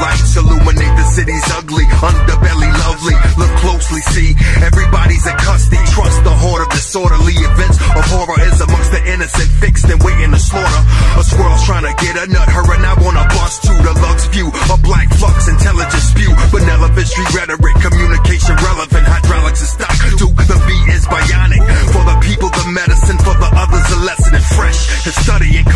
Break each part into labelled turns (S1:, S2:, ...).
S1: lights illuminate the city's ugly, underbelly lovely. Look closely, see, everybody's in custody. Trust the horde of disorderly events of horror is amongst the innocent, fixed and waiting to slaughter. A squirrel's trying to get a nut, her and I want a bus to the Lux view. A black flux, intelligence spew, vanilla street rhetoric, communication relevant, hydraulics is stock. Duke, the beat is bionic. For the people, the medicine, for the others, a lesson and fresh. And come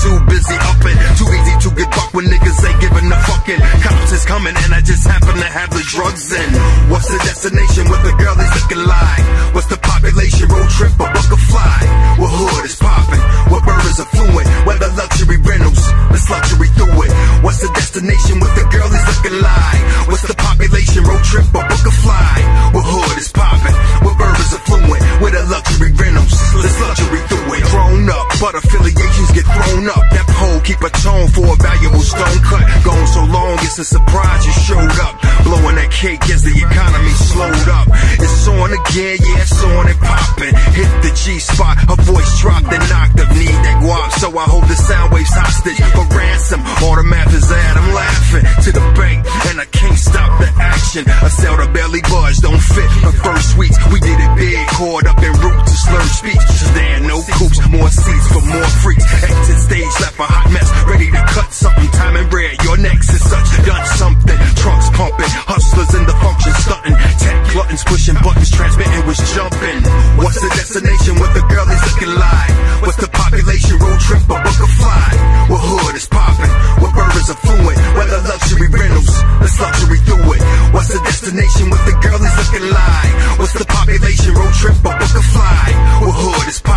S1: too busy upping, too easy to get buck when niggas ain't giving a fucking. Cops is coming and I just happen to have the drugs in. What's the destination with the girl is looking like? What's the population road trip or book a fly? What hood is popping? What bird is affluent? Whether luxury rentals, let's luxury through it. What's the destination with the girl is looking like? What's the population road trip or book a fly? What hood is popping? What bird is affluent? With a luxury rentals, let's luxury through it. Grown up, but affiliations get keep a tone for a valuable stone cut. Gone so long, it's a surprise you showed up. Blowing that cake as the economy slowed up. It's on again, yeah, it's on and popping. Hit the G spot, her voice dropped and knocked up. Need that guap, so I hold the sound waves hostage for ransom. All the math is that I'm laughing to the bank, and I can't stop the action. I sell the belly buzz, don't fit the first weeks. We did it big, caught up in root to slurred speech. There no coops, more seats for more freaks. Exit stage, left a trip or book a fly? What hood is popping? What bird is affluent? Whether luxury rentals, let's luxury through it. What's the destination? with the girl is looking like? What's the population? Road trip or book a fly? What hood is popping?